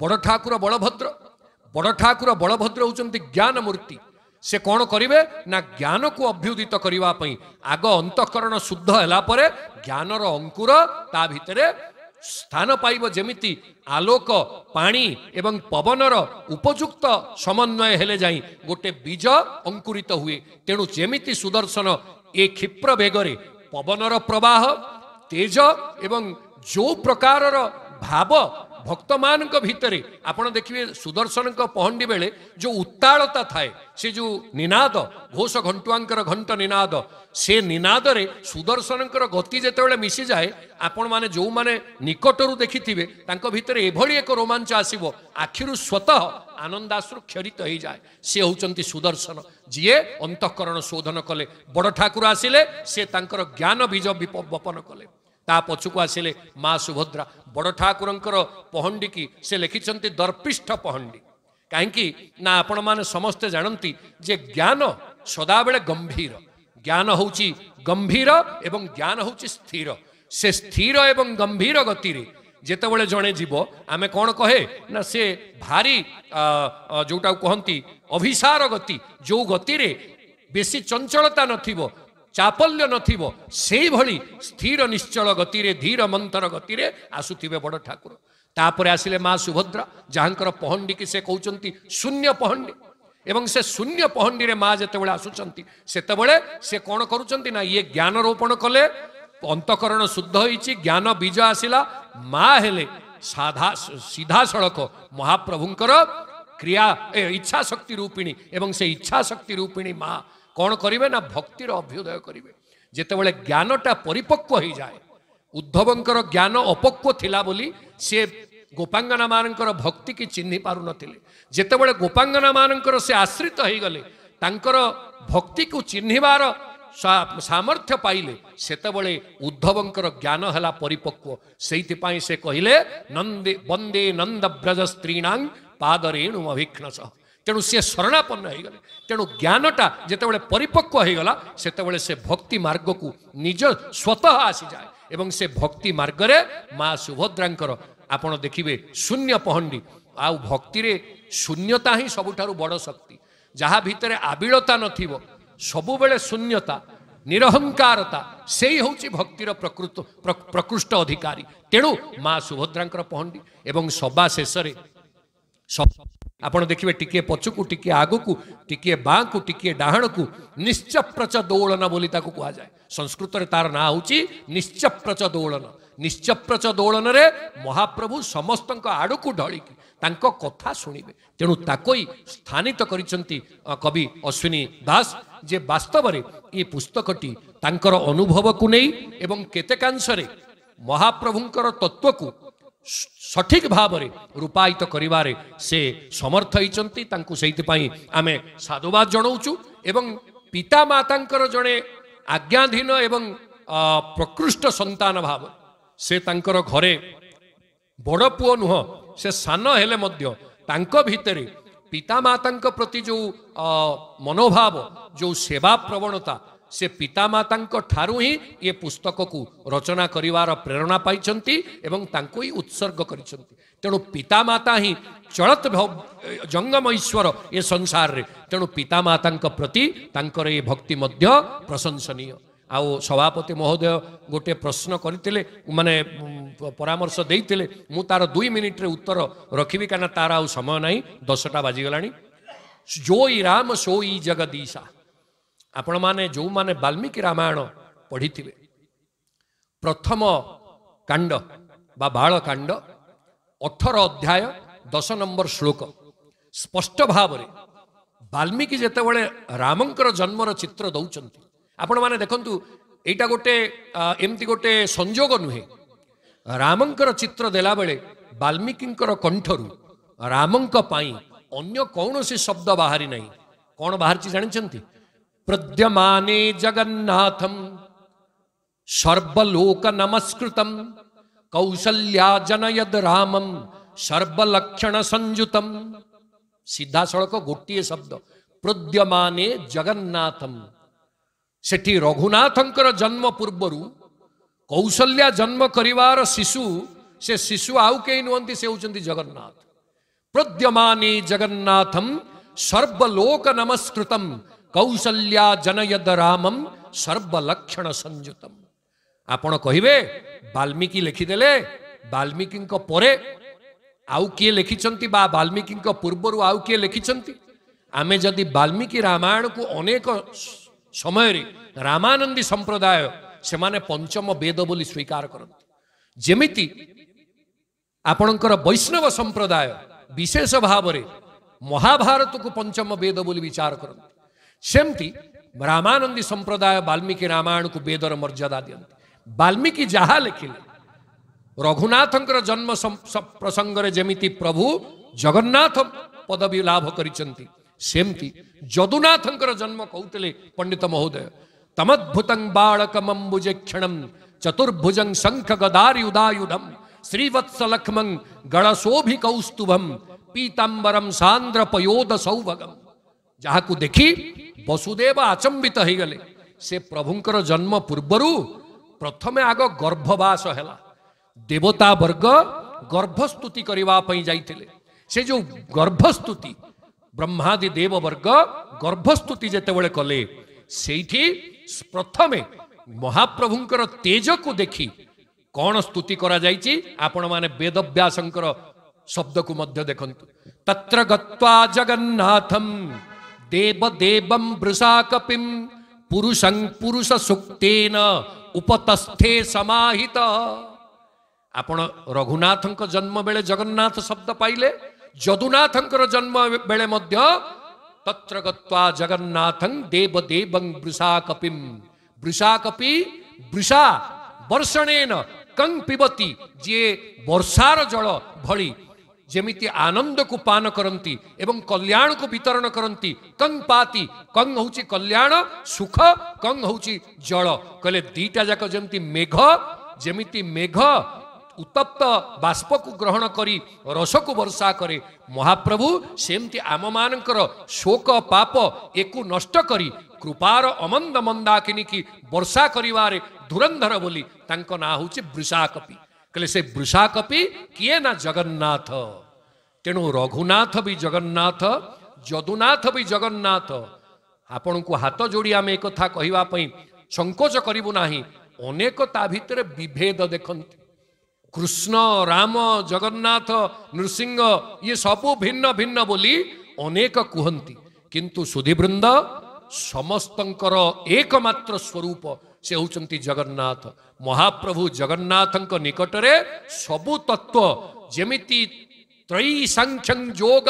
Speaker 1: ବଡ଼ ଠାକୁର ବଳଭଦ୍ର ବଡ଼ ଠାକୁର ବଳଭଦ୍ର ହେଉଛନ୍ତି ଜ୍ଞାନ ସେ କ'ଣ କରିବେ ନା ଜ୍ଞାନକୁ ଅଭ୍ୟୁଦିତ କରିବା ପାଇଁ ଆଗ ଅନ୍ତଃକରଣ ଶୁଦ୍ଧ ହେଲା ପରେ ଜ୍ଞାନର ଅଙ୍କୁର ତା ଭିତରେ ସ୍ଥାନ ପାଇବ ଯେମିତି ଆଲୋକ ପାଣି ଏବଂ ପବନର ଉପଯୁକ୍ତ ସମନ୍ୱୟ ହେଲେ ଯାଇ ଗୋଟେ ବୀଜ ଅଙ୍କୁରିତ ହୁଏ ତେଣୁ ଯେମିତି ସୁଦର୍ଶନ ଏ କ୍ଷିପ୍ର ବେଗରେ ପବନର ପ୍ରବାହ ତେଜ ଏବଂ ଯେଉଁ ପ୍ରକାରର ଭାବ ଭକ୍ତମାନଙ୍କ ଭିତରେ ଆପଣ ଦେଖିବେ ସୁଦର୍ଶନଙ୍କ ପହଣ୍ଡି ବେଳେ ଯେଉଁ ଉତ୍ତାଳତା ଥାଏ ସେ ଯେଉଁ ନିନାଦ ଘୋଷ ଘଣ୍ଟୁଆଙ୍କର ଘଣ୍ଟ ନିନାଦ ସେ ନିନାଦରେ ସୁଦର୍ଶନଙ୍କର ଗତି ଯେତେବେଳେ ମିଶିଯାଏ ଆପଣମାନେ ଯେଉଁମାନେ ନିକଟରୁ ଦେଖିଥିବେ ତାଙ୍କ ଭିତରେ ଏଭଳି ଏକ ରୋମାଞ୍ଚ ଆସିବ ଆଖିରୁ ସ୍ୱତଃ ଆନନ୍ଦାଶ୍ରୁ କ୍ଷରିତ ହୋଇଯାଏ ସେ ହେଉଛନ୍ତି ସୁଦର୍ଶନ ଯିଏ ଅନ୍ତଃକରଣ ଶୋଧନ କଲେ ବଡ଼ ଠାକୁର ଆସିଲେ ସେ ତାଙ୍କର ଜ୍ଞାନ ବୀଜ ବପନ କଲେ ତା ପଛକୁ ଆସିଲେ ମା ସୁଭଦ୍ରା ବଡ଼ ଠାକୁରଙ୍କର ପହଣ୍ଡିକି ସେ ଲେଖିଛନ୍ତି ଦର୍ପିଷ୍ଠ ପହଣ୍ଡି କାହିଁକି ନା ଆପଣମାନେ ସମସ୍ତେ ଜାଣନ୍ତି ଯେ ଜ୍ଞାନ ସଦାବେଳେ ଗମ୍ଭୀର ଜ୍ଞାନ ହେଉଛି ଗମ୍ଭୀର ଏବଂ ଜ୍ଞାନ ହେଉଛି ସ୍ଥିର ସେ ସ୍ଥିର ଏବଂ ଗମ୍ଭୀର ଗତିରେ ଯେତେବେଳେ ଜଣେ ଯିବ ଆମେ କ'ଣ କହେ ନା ସେ ଭାରି ଯେଉଁଟାକୁ କହନ୍ତି ଅଭିସାର ଗତି ଯେଉଁ ଗତିରେ ବେଶୀ ଚଞ୍ଚଳତା ନଥିବ ଚାପଲ୍ୟ ନଥିବ ସେଇଭଳି ସ୍ଥିର ନିଶ୍ଚଳ ଗତିରେ ଧୀର ମନ୍ଥର ଗତିରେ ଆସୁଥିବେ ବଡ଼ ଠାକୁର ତାପରେ ଆସିଲେ ମା ସୁଭଦ୍ରା ଯାହାଙ୍କର ପହଣ୍ଡିକି ସେ କହୁଛନ୍ତି ଶୂନ୍ୟ ପହଣ୍ଡି ଏବଂ ସେ ଶୂନ୍ୟ ପହଣ୍ଡିରେ ମା ଯେତେବେଳେ ଆସୁଛନ୍ତି ସେତେବେଳେ ସେ କ'ଣ କରୁଛନ୍ତି ନା ଇଏ ଜ୍ଞାନ ରୋପଣ କଲେ ଅନ୍ତଃକରଣ ଶୁଦ୍ଧ ହେଇଛି ଜ୍ଞାନ ବୀଜ ଆସିଲା ମା ହେଲେ ସାଧା ସିଧାସଳଖ ମହାପ୍ରଭୁଙ୍କର କ୍ରିୟା ଇଚ୍ଛାଶକ୍ତି ରୂପିଣୀ ଏବଂ ସେ ଇଚ୍ଛାଶକ୍ତି ରୂପିଣୀ ମା କ'ଣ କରିବେ ନା ଭକ୍ତିର ଅଭ୍ୟୁଦୟ କରିବେ ଯେତେବେଳେ ଜ୍ଞାନଟା ପରିପକ୍ୱ ହେଇଯାଏ ଉଦ୍ଧବଙ୍କର ଜ୍ଞାନ ଅପକ୍ୱ ଥିଲା ବୋଲି ସେ ଗୋପାଙ୍ଗନାମାନଙ୍କର ଭକ୍ତିକି ଚିହ୍ନି ପାରୁନଥିଲେ ଯେତେବେଳେ ଗୋପାଙ୍ଗନାମାନଙ୍କର ସେ ଆଶ୍ରିତ ହେଇଗଲେ ତାଙ୍କର ଭକ୍ତିକୁ ଚିହ୍ନିବାର ସାମର୍ଥ୍ୟ ପାଇଲେ ସେତେବେଳେ ଉଦ୍ଧବଙ୍କର ଜ୍ଞାନ ହେଲା ପରିପକ୍ୱ ସେଇଥିପାଇଁ ସେ କହିଲେ ନନ୍ଦେ ବନ୍ଦେ ନନ୍ଦ ବ୍ରଜ ସ୍ତ୍ରୀଣାଙ୍ଗ ପାଦରେଣୁ ଅଭିକ୍ଷଣ ସହ ତେଣୁ ସିଏ ଶରଣାପନ୍ନ ହେଇଗଲେ ତେଣୁ ଜ୍ଞାନଟା ଯେତେବେଳେ ପରିପକ୍ୱ ହେଇଗଲା ସେତେବେଳେ ସେ ଭକ୍ତି ମାର୍ଗକୁ ନିଜ ସ୍ୱତଃ ଆସିଯାଏ ଏବଂ ସେ ଭକ୍ତି ମାର୍ଗରେ ମା ସୁଭଦ୍ରାଙ୍କର ଆପଣ ଦେଖିବେ ଶୂନ୍ୟ ପହଣ୍ଡି ଆଉ ଭକ୍ତିରେ ଶୂନ୍ୟତା ହିଁ ସବୁଠାରୁ ବଡ଼ ଶକ୍ତି ଯାହା ଭିତରେ ଆବିଳତା ନଥିବ ସବୁବେଳେ ଶୂନ୍ୟତା ନିରହଙ୍କାରତା ସେଇ ହେଉଛି ଭକ୍ତିର ପ୍ରକୃତ ପ୍ରକୃଷ୍ଟ ଅଧିକାରୀ ତେଣୁ ମା ସୁଭଦ୍ରାଙ୍କର ପହଣ୍ଡି ଏବଂ ସବା ଶେଷରେ ଆପଣ ଦେଖିବେ ଟିକିଏ ପଛକୁ ଟିକିଏ ଆଗକୁ ଟିକିଏ ବାଁକୁ ଟିକିଏ ଡାହାଣକୁ ନିଶ୍ଚପ୍ରଚ ଦୌଳନ ବୋଲି ତାକୁ କୁହାଯାଏ ସଂସ୍କୃତରେ ତାର ନାଁ ହେଉଛି ନିଶ୍ଚପ୍ରଚ ଦୌଳନ ନିଶ୍ଚପ୍ରଚ ଦୌଳନରେ ମହାପ୍ରଭୁ ସମସ୍ତଙ୍କ ଆଡ଼କୁ ଢଳିକି ତାଙ୍କ କଥା ଶୁଣିବେ ତେଣୁ ତାକୋଇ ସ୍ଥାନିତ କରିଛନ୍ତି କବି ଅଶ୍ୱିନୀ ଦାସ ଯେ ବାସ୍ତବରେ ଏ ପୁସ୍ତକଟି ତାଙ୍କର ଅନୁଭବକୁ ନେଇ ଏବଂ କେତେକାଂଶରେ ମହାପ୍ରଭୁଙ୍କର ତତ୍ତ୍ୱକୁ ସଠିକ ଭାବରେ ରୂପାୟିତ କରିବାରେ ସେ ସମର୍ଥ ହେଇଛନ୍ତି ତାଙ୍କୁ ସେଇଥିପାଇଁ ଆମେ ସାଧୁବାଦ ଜଣାଉଛୁ ଏବଂ ପିତାମାତାଙ୍କର ଜଣେ ଆଜ୍ଞାଧୀନ ଏବଂ ପ୍ରକୃଷ୍ଟ ସନ୍ତାନ ଭାବ ସେ ତାଙ୍କର ଘରେ ବଡ଼ ପୁଅ ନୁହଁ ସେ ସାନ ହେଲେ ମଧ୍ୟ ତାଙ୍କ ଭିତରେ ପିତାମାତାଙ୍କ ପ୍ରତି ଯେଉଁ ମନୋଭାବ ଯେଉଁ ସେବା ପ୍ରବଣତା ସେ ପିତାମାତାଙ୍କ ଠାରୁ ହିଁ ଏ ପୁସ୍ତକକୁ ରଚନା କରିବାର ପ୍ରେରଣା ପାଇଛନ୍ତି ଏବଂ ତାଙ୍କୁ ହିଁ ଉତ୍ସର୍ଗ କରିଛନ୍ତି ତେଣୁ ପିତାମାତା ହିଁ ଚଳତ ଜଙ୍ଗମ ଈଶ୍ୱର ଏ ସଂସାରରେ ତେଣୁ ପିତାମାତାଙ୍କ ପ୍ରତି ତାଙ୍କର ଏ ଭକ୍ତି ମଧ୍ୟ ପ୍ରଶଂସନୀୟ ଆଉ ସଭାପତି ମହୋଦୟ ଗୋଟିଏ ପ୍ରଶ୍ନ କରିଥିଲେ ମାନେ ପରାମର୍ଶ ଦେଇଥିଲେ ମୁଁ ତାର ଦୁଇ ମିନିଟ୍ରେ ଉତ୍ତର ରଖିବି କାହିଁକିନା ତାର ଆଉ ସମୟ ନାହିଁ ଦଶଟା ବାଜିଗଲାଣି ଜୋଇ ରାମ ସୋଇ ଜଗଦୀଶା ଆପଣମାନେ ଯେଉଁମାନେ ବାଲ୍ମୀକି ରାମାୟଣ ପଢ଼ିଥିବେ ପ୍ରଥମ କାଣ୍ଡ ବା ବାଳ କାଣ୍ଡ ଅଠର ଅଧ୍ୟାୟ ଦଶ ନମ୍ବର ଶ୍ଳୋକ ସ୍ପଷ୍ଟ ଭାବରେ ବାଲ୍ମୀକି ଯେତେବେଳେ ରାମଙ୍କର ଜନ୍ମର ଚିତ୍ର ଦେଉଛନ୍ତି ଆପଣମାନେ ଦେଖନ୍ତୁ ଏଇଟା ଗୋଟେ ଏମିତି ଗୋଟେ ସଂଯୋଗ ନୁହେଁ ରାମଙ୍କର ଚିତ୍ର ଦେଲାବେଳେ ବାଲ୍ମୀକିଙ୍କର କଣ୍ଠରୁ ରାମଙ୍କ ପାଇଁ ଅନ୍ୟ କୌଣସି ଶବ୍ଦ ବାହାରି ନାହିଁ କ'ଣ ବାହାରିଛି ଜାଣିଛନ୍ତି प्रद्यमाने जगन्नाथम सर्वलोक नमस्कृतम कौशल्या जनयद रामम सर्वलक्षण संयुतम सीधा सड़क गोटे शब्द प्रद्यमाने जगन्नाथम सेठी रघुनाथ जन्म पूर्वर कौशल्या जन्म करिवार शिशु से शिशु आउ कई नुहंती से होती जगन्नाथ प्रद्यमाने जगन्नाथम सर्वलोक नमस्कृतम कौशल्या जनयद रामम सर्वलक्षण संयुतम ଆପଣ କହିବେ ବାଲ୍ମୀକି ଲେଖିଦେଲେ ବାଲ୍ମୀକିଙ୍କ ପରେ ଆଉ କିଏ ଲେଖିଛନ୍ତି ବା ବାଲ୍ମୀକିଙ୍କ ପୂର୍ବରୁ ଆଉ କିଏ ଲେଖିଛନ୍ତି ଆମେ ଯଦି ବାଲ୍ମୀକି ରାମାୟଣକୁ ଅନେକ ସମୟରେ ରାମାନନ୍ଦୀ ସମ୍ପ୍ରଦାୟ ସେମାନେ ପଞ୍ଚମ ବେଦ ବୋଲି ସ୍ୱୀକାର କରନ୍ତି ଯେମିତି ଆପଣଙ୍କର ବୈଷ୍ଣବ ସମ୍ପ୍ରଦାୟ ବିଶେଷ ଭାବରେ ମହାଭାରତକୁ ପଞ୍ଚମ ବେଦ ବୋଲି ବିଚାର କରନ୍ତି शेमती रामानंदी संप्रदाय वाल्मीकि रामायण को वेद और मर्यादा दिखते वाल्मीकि जहा लिखिले ରଘୁନାଥଙ୍କର ଜନ୍ମ ପ୍ରସଙ୍ଗରେ ଯେମିତି ପ୍ରଭୁ ଜଗନ୍ନାଥ ପଦବୀ ଲାଭ କରିଛନ୍ତି ସେମିତି ଯଦୁନାଥଙ୍କର ଜନ୍ମ କହୁଥିଲେ ପଣ୍ଡିତ ମହୋଦୟ ତମଦ୍ଭୁତଂ ବାଳକମମ୍ବୁଜେ କ୍ଷଣମ୍ ଚତୁର୍ଭୁଜଂ ଶଙ୍ଖ ଗଦାରି ଉଦାୟୁଧମ୍ ଶ୍ରୀବତ୍ସ ଲକ୍ଷ୍ମଂ ଗଳଶୋଭି କୌସ୍ତୁଭମ୍ ପୀତାମ୍ବରମ୍ ସାନ୍ଦ୍ର ପୟୋଦ ସୌଭଗମ୍ ଯାହାକୁ ଦେଖି वसुदेव आचंबित हो गले से प्रभुंर जन्म पूर्वर प्रथम आग गर्भवास है देवता वर्ग गर्भस्तुति करने से जो गर्भस्तुति ब्रह्मादि देव देववर्ग गर्भस्तुति जिते कले से प्रथम महाप्रभुंर तेज को देख कौन स्तुति करपण वेदव्यास शब्द को मध्य देखु तत्र गत्वा जगन्नाथम देवदेवं भृशाकपिं पुरुषं पुरुषसूक्तेन उपतस्थे समाहित ଆପଣ ରଘୁନାଥଙ୍କ ଜନ୍ମ ବେଳେ ଜଗନ୍ନାଥ ଶବ୍ଦ ପାଇଲେ ଯଦୁନାଥଙ୍କର ଜନ୍ମ ବେଳେ ମଧ୍ୟ ତତ୍ରଗତ୍ୱା ଜଗନ୍ନାଥଂ ଦେବଦେବଂ ବୃଷା କପିଂ ବୃଷା କପି ବୃଷା ବର୍ଷଣେନ କଂ ପିବତି ଯିଏ ବର୍ଷାର ଜଳ ଭଳି যেমিতি আনন্দকু পান করতে এবং কল্যাণকু বিতরণ করতে কং পাতি কং হচ্ছে কল্যাণ সুখ কং হচ্ছে জল কলে দুইটা যাক যেমি মেঘ যেমিতি মেঘ ଉତ୍ତପ୍ତ ବାଷ୍ପକୁ ଗ୍ରହଣ କରି ରସକୁ ବର୍ଷା କରେ ମହାପ୍ରଭୁ ସେମିତି ଆମମାନଙ୍କର ଶୋକ ପାପ ଏକୁ ନଷ୍ଟ କରି କୃପାର ଅମନ୍ଦ ମନ୍ଦାକିନିକି ବର୍ଷା କରିବାରେ ଧୁରନ୍ଧର ବୋଲି ତାଙ୍କ ନାଁ ହେଉଛି ବୃଷାକପି कले से वृषा कपि किए ना जगन्नाथ तेणु रघुनाथ भी जगन्नाथ ଯଦୁନାଥ ବି ଜଗନ୍ନାଥ ଆପଣଙ୍କୁ ହାତ ଯୋଡ଼ି ଆମେ ଏକଥା କହିବା ପାଇଁ ସଙ୍କୋଚ କରିବୁ ନାହିଁ ଅନେକ ତା ଭିତରେ ବିଭେଦ ଦେଖନ୍ତି କୃଷ୍ଣ ରାମ ଜଗନ୍ନାଥ ନୃସିଂହ ଇଏ ସବୁ ଭିନ୍ନ ଭିନ୍ନ ବୋଲି ଅନେକ କୁହନ୍ତି କିନ୍ତୁ ସୁଧିବୃନ୍ଦ ସମସ୍ତଙ୍କର ଏକମାତ୍ର ସ୍ୱରୂପ से ହେଉଛନ୍ତି ଜଗନ୍ନାଥ ମହାପ୍ରଭୁ ଜଗନ୍ନାଥଙ୍କ ନିକଟରେ ସବୁ ତତ୍ତ୍ୱ ଯେମିତି ତ୍ରୟୀ ସାଂଖ୍ୟଂ ଯୋଗ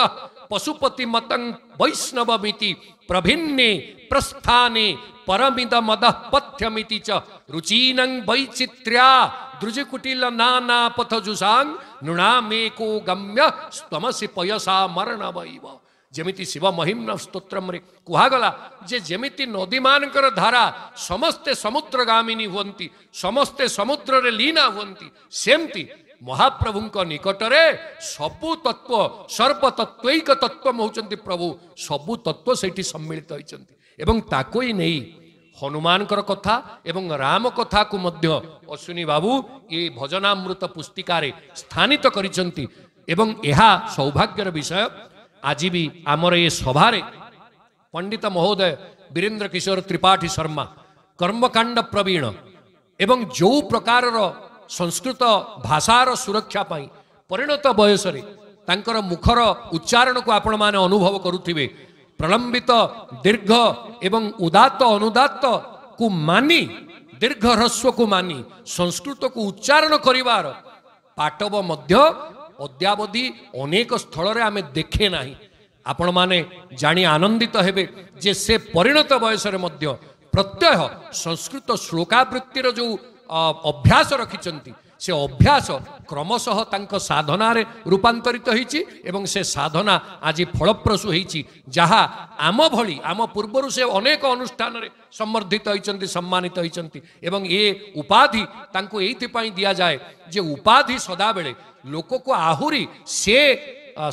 Speaker 1: ପଶୁପତି ମତଂ ବୈଷ୍ଣବମିତି ପ୍ରଭିନ୍ନେ ପ୍ରସ୍ଥାନେ ପରମିଦ ମଦପଥ୍ୟମିତି ଚ ରୁଚିନଂ ବୈଚିତ୍ର୍ୟା ଦ୍ରୁଜକୁଟିଲ ନାନା ପଥଜୁଷାଂ ନୃଣାମେକୋ ଗମ୍ୟ ସ୍ତମସି ପୟସା ମରଣ ବୈବ ଯେମିତି ଶିବ ମହିମ୍ନ ସ୍ତୋତ୍ରମରେ କୁହାଗଲା ଯେ ଯେମିତି ନଦୀମାନଙ୍କର ଧାରା ସମସ୍ତେ ସମୁଦ୍ରଗାମିନୀ ହୁଅନ୍ତି ସମସ୍ତେ ସମୁଦ୍ରରେ ଲୀନା ହୁଅନ୍ତି ସେମିତି ମହାପ୍ରଭୁଙ୍କ ନିକଟରେ ସବୁ ତତ୍ତ୍ୱ ସର୍ବତତ୍ତ୍ୱୈକ ତତ୍ତ୍ୱ ହେଉଛନ୍ତି ପ୍ରଭୁ ସବୁ ତତ୍ତ୍ୱ ସେଇଠି ସମ୍ମିଳିତ ହୋଇଛନ୍ତି ଏବଂ ତାକୁ ହିଁ ନେଇ ହନୁମାନଙ୍କର କଥା ଏବଂ ରାମ କଥାକୁ ମଧ୍ୟ ଅଶ୍ୱିନୀ ବାବୁ ଏ ଭଜନାମୃତ ପୁସ୍ତିକାରେ ସ୍ଥାନିତ କରିଛନ୍ତି ଏବଂ ଏହା ସୌଭାଗ୍ୟର ବିଷୟ ଆଜି ବି ଆମର ଏ ସଭାରେ ପଣ୍ଡିତ ମହୋଦୟ ବୀରେନ୍ଦ୍ର କିଶୋର ତ୍ରିପାଠୀ ଶର୍ମା କର୍ମକାଣ୍ଡ ପ୍ରବୀଣ ଏବଂ ଯେଉଁ ପ୍ରକାରର ସଂସ୍କୃତ ଭାଷାର ସୁରକ୍ଷା ପାଇଁ ପରିଣତ ବୟସରେ ତାଙ୍କର ମୁଖର ଉଚ୍ଚାରଣକୁ ଆପଣମାନେ ଅନୁଭବ କରୁଥିବେ ପ୍ରଲମ୍ବିତ ଦୀର୍ଘ ଏବଂ ଉଦାତ୍ତ ଅନୁଦାତ୍ତକୁ ମାନି ଦୀର୍ଘ ହ୍ରସ୍ୱକୁ ମାନି ସଂସ୍କୃତକୁ ଉଚ୍ଚାରଣ କରିବାର ପାଟବ ମଧ୍ୟ ଅଦ୍ୟାବଧି ଅନେକ ସ୍ଥଳରେ ଆମେ ଦେଖେ ନାହିଁ ଆପଣମାନେ ଜାଣି ଆନନ୍ଦିତ ହେବେ ଯେ ସେ ପରିଣତ ବୟସରେ ମଧ୍ୟ ପ୍ରତ୍ୟୟ ସଂସ୍କୃତ ଶ୍ଲୋକାବୃତ୍ତିର ଯେଉଁ ଅଭ୍ୟାସ ରଖିଛନ୍ତି ସେ ଅଭ୍ୟାସ କ୍ରମଶଃ ତାଙ୍କ ସାଧନାରେ ରୂପାନ୍ତରିତ ହୋଇଛି ଏବଂ ସେ ସାଧନା ଆଜି ଫଳପ୍ରସୂ ହୋଇଛି ଯାହା ଆମ ଭଳି ଆମ ପୂର୍ବରୁ ସେ ଅନେକ ଅନୁଷ୍ଠାନରେ ସମ୍ବର୍ଦ୍ଧିତ ହୋଇଛନ୍ତି ସମ୍ମାନିତ ହୋଇଛନ୍ତି ଏବଂ ଏ ଉପାଧି ତାଙ୍କୁ ଏଇଥିପାଇଁ ଦିଆଯାଏ ଯେ ଉପାଧି ସଦାବେଳେ ଲୋକକୁ ଆହୁରି ସେ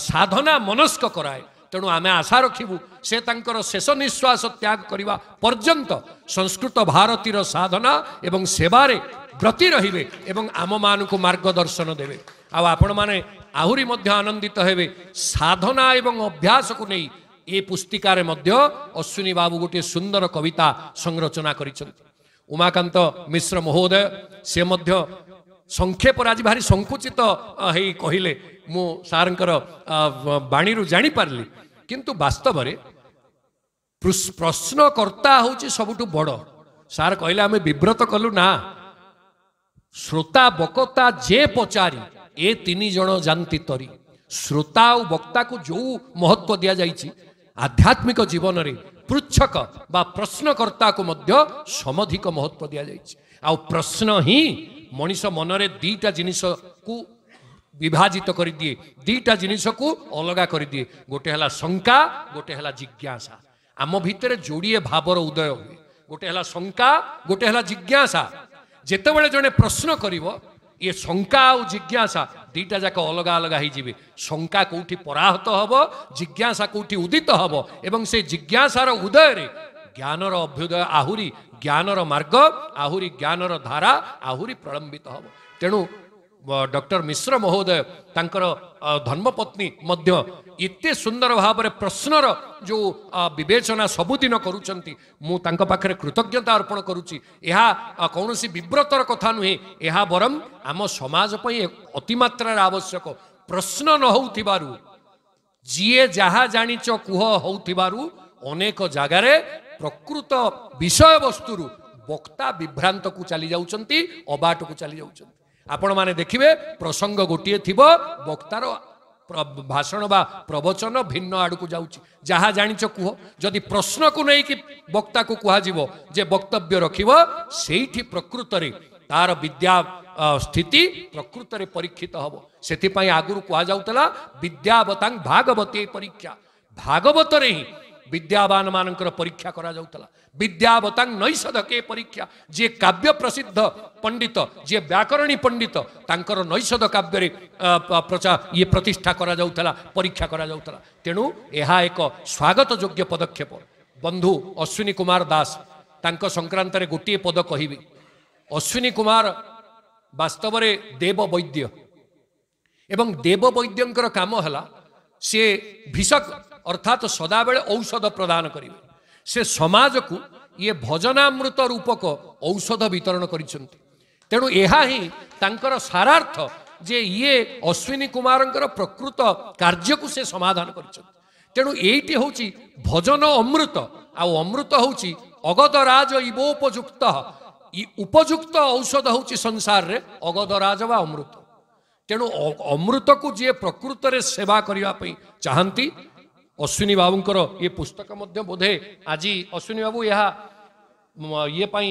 Speaker 1: ସାଧନା ମନସ୍କ କରାଏ ତେଣୁ ଆମେ ଆଶା ରଖିବୁ ସେ ତାଙ୍କର ଶେଷ ନିଶ୍ୱାସ ତ୍ୟାଗ କରିବା ପର୍ଯ୍ୟନ୍ତ ସଂସ୍କୃତ ଭାରତୀର ସାଧନା ଏବଂ ସେବାରେ ବ୍ରତି ରହିବେ ଏବଂ ଆମମାନଙ୍କୁ ମାର୍ଗଦର୍ଶନ ଦେବେ ଆଉ ଆପଣମାନେ ଆହୁରି ମଧ୍ୟ ଆନନ୍ଦିତ ହେବେ ସାଧନା ଏବଂ ଅଭ୍ୟାସକୁ ନେଇ ଏ ପୁସ୍ତିକାରେ ମଧ୍ୟ ଅଶ୍ୱିନୀ ବାବୁ ଗୋଟିଏ ସୁନ୍ଦର କବିତା ସଂରଚନା କରିଛନ୍ତି ଉମାକାନ୍ତ ମିଶ୍ର ମହୋଦୟ ସେ ମଧ୍ୟ ସଂକ୍ଷେପରେ ଆଜି ଭାରି ସଙ୍କୁଚିତ ହେଇ କହିଲେ ମୁଁ ସାର୍ଙ୍କର ବାଣୀରୁ ଜାଣିପାରିଲି କିନ୍ତୁ ବାସ୍ତବରେ ପ୍ରଶ୍ନକର୍ତ୍ତା ହେଉଛି ସବୁଠୁ ବଡ଼ ସାର୍ କହିଲେ ଆମେ ବିବ୍ରତ କଲୁ ନା ଶ୍ରୋତା ବକତା ଯେ ପଚାରି ଏ ତିନି ଜଣ ଜାନ୍ତି ତରି ଶ୍ରୋତା ଆଉ ବକ୍ତାକୁ ଯେଉଁ ମହତ୍ଵ ଦିଆଯାଇଛି ଆଧ୍ୟାତ୍ମିକ ଜୀବନରେ ପୃଚ୍ଛକ ବା ପ୍ରଶ୍ନକର୍ତ୍ତାକୁ ମଧ୍ୟ ସମଧିକ ମହତ୍ଵ ଦିଆଯାଇଛି ଆଉ ପ୍ରଶ୍ନ ହିଁ ମଣିଷ ମନରେ ଦୁଇଟା ଜିନିଷକୁ ବିଭାଜିତ କରିଦିଏ ଦୁଇଟା ଜିନିଷକୁ ଅଲଗା କରିଦିଏ ଗୋଟେ ହେଲା ଶଙ୍କା ଗୋଟେ ହେଲା ଜିଜ୍ଞାସା ଆମ ଭିତରେ ଯୋଡ଼ିଏ ଭାବର ଉଦୟ ହୁଏ ଗୋଟେ ହେଲା ଶଙ୍କା ଗୋଟେ ହେଲା ଜିଜ୍ଞାସା ଯେତେବେଳେ ଜଣେ ପ୍ରଶ୍ନ କରିବ ଇଏ ଶଙ୍କା ଆଉ ଜିଜ୍ଞାସା ଦୁଇଟା ଯାକ ଅଲଗା ଅଲଗା ହେଇଯିବେ ଶଙ୍କା କେଉଁଠି ପରାହତ ହେବ ଜିଜ୍ଞାସା କେଉଁଠି ଉଦିତ ହେବ ଏବଂ ସେ ଜିଜ୍ଞାସାର ଉଦୟରେ ଜ୍ଞାନର ଅଭ୍ୟୁଦୟ ଆହୁରି ଜ୍ଞାନର ମାର୍ଗ ଆହୁରି ଜ୍ଞାନର ଧାରା ଆହୁରି ପ୍ରଳମ୍ବିତ ହେବ ତେଣୁ ଡକ୍ଟର ମିଶ୍ର ମହୋଦୟ ତାଙ୍କର ଧର୍ମପତ୍ନୀ ମଧ୍ୟ ଏତେ ସୁନ୍ଦର ଭାବରେ ପ୍ରଶ୍ନର ଯେଉଁ ବିବେଚନା ସବୁଦିନ କରୁଛନ୍ତି ମୁଁ ତାଙ୍କ ପାଖରେ କୃତଜ୍ଞତା ଅର୍ପଣ କରୁଛି ଏହା କୌଣସି ବିବ୍ରତର କଥା ନୁହେଁ ଏହା ବରଂ ଆମ ସମାଜ ପାଇଁ ଅତିମାତ୍ରାରେ ଆବଶ୍ୟକ ପ୍ରଶ୍ନ ନ ହଉଥିବାରୁ ଯିଏ ଯାହା ଜାଣିଛ କୁହ ହଉଥିବାରୁ ଅନେକ ଜାଗାରେ ପ୍ରକୃତ ବିଷୟବସ୍ତୁରୁ ବକ୍ତା ବିଭ୍ରାନ୍ତକୁ ଚାଲି ଯାଉଛନ୍ତି ଅବାଟକୁ ଚାଲି ଯାଉଛନ୍ତି ଆପଣମାନେ ଦେଖିବେ ପ୍ରସଙ୍ଗ ଗୋଟିଏ ଥିବ ବକ୍ତାର ଭାଷଣ ବା ପ୍ରବଚନ ଭିନ୍ନ ଆଡ଼କୁ ଯାଉଛି ଯାହା ଜାଣିଛ କୁହ ଯଦି ପ୍ରଶ୍ନକୁ ନେଇକି ବକ୍ତାକୁ କୁହାଯିବ ଯେ ବକ୍ତବ୍ୟ ରଖିବ ସେଇଠି ପ୍ରକୃତରେ ତାର ବିଦ୍ୟା ସ୍ଥିତି ପ୍ରକୃତରେ ପରୀକ୍ଷିତ ହେବ ସେଥିପାଇଁ ଆଗରୁ କୁହାଯାଉଥିଲା ବିଦ୍ୟାବତାଂ ଭାଗବତୀ ପରୀକ୍ଷା ଭାଗବତରେ ହିଁ ବିଦ୍ୟାବାନ ମାନଙ୍କର ପରୀକ୍ଷା କରାଯାଉଥିଲା ବିଦ୍ୟାବତାଂ ନୈଷଧକେ ପରୀକ୍ଷା ଯିଏ କାବ୍ୟ ପ୍ରସିଦ୍ଧ ପଣ୍ଡିତ ଯିଏ ବ୍ୟାକରଣୀ ପଣ୍ଡିତ ତାଙ୍କର ନୈଷଧ କାବ୍ୟରେ ପ୍ରଚା ଇଏ ପ୍ରତିଷ୍ଠା କରାଯାଉଥିଲା ପରୀକ୍ଷା କରାଯାଉଥିଲା ତେଣୁ ଏହା ଏକ ସ୍ୱାଗତ ଯୋଗ୍ୟ ପଦକ୍ଷେପ ବନ୍ଧୁ ଅଶ୍ୱିନୀ କୁମାର ଦାସ ତାଙ୍କ ସଂକ୍ରାନ୍ତରେ ଗୋଟିଏ ପଦ କହିବି ଅଶ୍ୱିନୀ କୁମାର ବାସ୍ତବରେ ଦେବ ବୈଦ୍ୟ ଏବଂ ଦେବ ବୈଦ୍ୟଙ୍କର କାମ ହେଲା ସିଏ ଭିଷକ ଅର୍ଥାତ୍ ସଦାବେଳେ ଔଷଧ ପ୍ରଦାନ କରିବେ ସେ ସମାଜକୁ ଇଏ ଭଜନାମୃତ ରୂପକ ଔଷଧ ବିତରଣ କରିଛନ୍ତି ତେଣୁ ଏହା ହିଁ ତାଙ୍କର ସାରାର୍ଥ ଯେ ଇଏ ଅଶ୍ୱିନୀ କୁମାରଙ୍କର ପ୍ରକୃତ କାର୍ଯ୍ୟକୁ ସେ ସମାଧାନ କରିଛନ୍ତି ତେଣୁ ଏଇଟି ହେଉଛି ଭଜନ ଅମୃତ ଆଉ ଅମୃତ ହେଉଛି ଅଗଦରାଜ ଇବ ଉପଯୁକ୍ତ ଉପଯୁକ୍ତ ଔଷଧ ହେଉଛି ସଂସାରରେ ଅଗଦରାଜ ବା ଅମୃତ ତେଣୁ ଅମୃତକୁ ଯିଏ ପ୍ରକୃତରେ ସେବା କରିବା ପାଇଁ ଚାହାନ୍ତି ଅଶ୍ୱିନୀ ବାବୁଙ୍କର ଇଏ ପୁସ୍ତକ ମଧ୍ୟ ବୋଧେ ଆଜି ଅଶ୍ୱିନୀ ବାବୁ ଏହା ଇଏ ପାଇଁ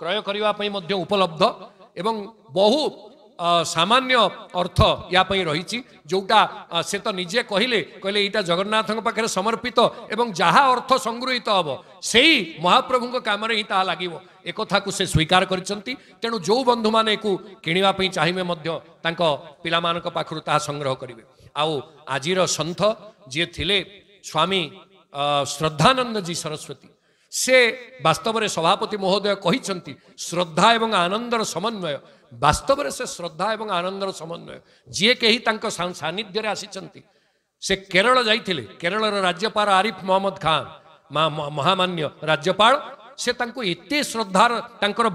Speaker 1: କ୍ରୟ କରିବା ପାଇଁ ମଧ୍ୟ ଉପଲବ୍ଧ ଏବଂ ବହୁ ସାମାନ୍ୟ ଅର୍ଥ ୟା ପାଇଁ ରହିଛି ଯେଉଁଟା ସେ ତ ନିଜେ କହିଲେ କହିଲେ ଏଇଟା ଜଗନ୍ନାଥଙ୍କ ପାଖରେ ସମର୍ପିତ ଏବଂ ଯାହା ଅର୍ଥ ସଂଗୃହୀତ ହେବ ସେଇ ମହାପ୍ରଭୁଙ୍କ କାମରେ ହିଁ ତାହା ଲାଗିବ ଏକଥାକୁ ସେ ସ୍ୱୀକାର କରିଛନ୍ତି ତେଣୁ ଯେଉଁ ବନ୍ଧୁମାନେ ଏକୁ କିଣିବା ପାଇଁ ଚାହିଁବେ ମଧ୍ୟ ତାଙ୍କ ପିଲାମାନଙ୍କ ପାଖରୁ ତାହା ସଂଗ୍ରହ କରିବେ ଆଉ ଆଜିର ସନ୍ଥ ଯିଏ ଥିଲେ ସ୍ୱାମୀ ଶ୍ରଦ୍ଧାନନ୍ଦ ଜୀ ସରସ୍ୱତୀ ସେ ବାସ୍ତବରେ ସଭାପତି ମହୋଦୟ କହିଛନ୍ତି ଶ୍ରଦ୍ଧା ଏବଂ ଆନନ୍ଦର ସମନ୍ୱୟ ବାସ୍ତବରେ ସେ ଶ୍ରଦ୍ଧା ଏବଂ ଆନନ୍ଦର ସମନ୍ୱୟ ଯିଏ କେହି ତାଙ୍କ ସାନ୍ନିଧ୍ୟରେ ଆସିଛନ୍ତି ସେ କେରଳ ଯାଇଥିଲେ କେରଳର ରାଜ୍ୟପାଳ ଆରିଫ ମହମ୍ମଦ ଖାନ୍ ମହାମାନ୍ୟ ରାଜ୍ୟପାଳ ସେ ତାଙ୍କୁ ଏତେ ଶ୍ରଦ୍ଧାର ତାଙ୍କର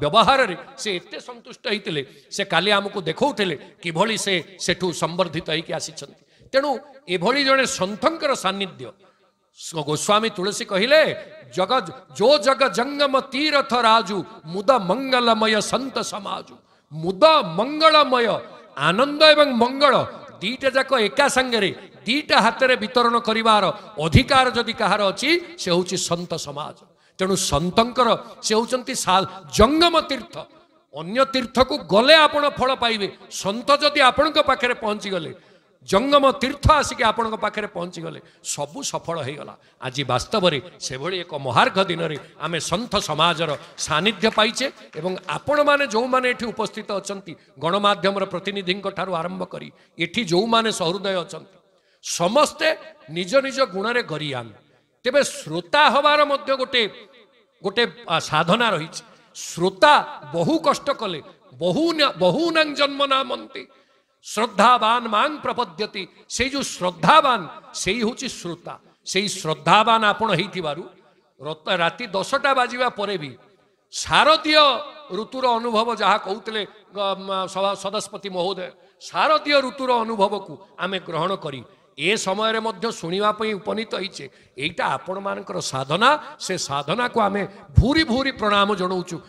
Speaker 1: ବ୍ୟବହାରରେ ସେ ଏତେ ସନ୍ତୁଷ୍ଟ ହେଇଥିଲେ ସେ କାଲି ଆମକୁ ଦେଖଉଥିଲେ କିଭଳି ସେ ସେଠୁ ସମ୍ବର୍ଦ୍ଧିତ ହେଇକି ଆସିଛନ୍ତି ତେଣୁ ଏଭଳି ଜଣେ ସନ୍ଥଙ୍କର ସାନ୍ନିଧ୍ୟ ଗୋସ୍ୱାମୀ ତୁଳସୀ କହିଲେ ଜଗ ଯୋ ଜଗ ଜଙ୍ଗମ ତୀରଥ ରାଜୁ ମୁଦ ମଙ୍ଗଳମୟ ସନ୍ତ ସମାଜ ମୁଦ ମଙ୍ଗଳମୟ ଆନନ୍ଦ ଏବଂ ମଙ୍ଗଳ ଦୁଇଟା ଯାକ ଏକା ସାଙ୍ଗରେ ଦୁଇଟା ହାତରେ ବିତରଣ କରିବାର ଅଧିକାର ଯଦି କାହାର ଅଛି ସେ ହେଉଛି ସନ୍ତ ସମାଜ ତେଣୁ ସନ୍ତଙ୍କର ସେ ହେଉଛନ୍ତି ଜଙ୍ଗମ ତୀର୍ଥ ଅନ୍ୟ ତୀର୍ଥକୁ ଗଲେ ଆପଣ ଫଳ ପାଇବେ ସନ୍ତ ଯଦି ଆପଣଙ୍କ ପାଖରେ ପହଞ୍ଚିଗଲେ ଜଙ୍ଗମ ତୀର୍ଥ ଆସିକି ଆପଣଙ୍କ ପାଖରେ ପହଞ୍ଚିଗଲେ ସବୁ ସଫଳ ହୋଇଗଲା ଆଜି ବାସ୍ତବରେ ସେଭଳି ଏକ ମହାର୍ଘ ଦିନରେ ଆମେ ସନ୍ଥ ସମାଜର ସାନ୍ନିଧ୍ୟ ପାଇଛେ ଏବଂ ଆପଣମାନେ ଯେଉଁମାନେ ଏଠି ଉପସ୍ଥିତ ଅଛନ୍ତି ଗଣମାଧ୍ୟମର ପ୍ରତିନିଧିଙ୍କ ଠାରୁ ଆରମ୍ଭ କରି ଏଠି ଯେଉଁମାନେ ସହୃଦୟ ଅଛନ୍ତି ସମସ୍ତେ ନିଜ ନିଜ ଗୁଣରେ ଗରିଆନ୍ ତେବେ ଶ୍ରୋତା ହେବାର ମଧ୍ୟ ଗୋଟେ ଗୋଟେ ସାଧନା ରହିଛି ଶ୍ରୋତା ବହୁ କଷ୍ଟ କଲେ ବହୁ ବହୁନା ଜନ୍ମ ନାମନ୍ତି ଶ୍ରଦ୍ଧାବାନ ମାଙ୍ଗ ପ୍ରପଦ୍ୟତି ସେଇ ଯେଉଁ ଶ୍ରଦ୍ଧାବାନ ସେଇ ହେଉଛି ଶ୍ରୋତା ସେଇ ଶ୍ରଦ୍ଧାବାନ ଆପଣ ହେଇଥିବାରୁ ରାତି ଦଶଟା ବାଜିବା ପରେ ବି ଶାରଦୀୟ ଋତୁର ଅନୁଭବ ଯାହା କହୁଥିଲେ ସଦସ୍ପତି ମହୋଦୟ ଶାରଦୀୟ ଋତୁର ଅନୁଭବକୁ ଆମେ ଗ୍ରହଣ କରି ଏ ସମୟରେ ମଧ୍ୟ ଶୁଣିବା ପାଇଁ ଉପନୀତ ହେଇଛେ ଏଇଟା ଆପଣମାନଙ୍କର ସାଧନା ସେ ସାଧନାକୁ ଆମେ ଭୁରି ଭୁରି ପ୍ରଣାମ ଜଣାଉଛୁ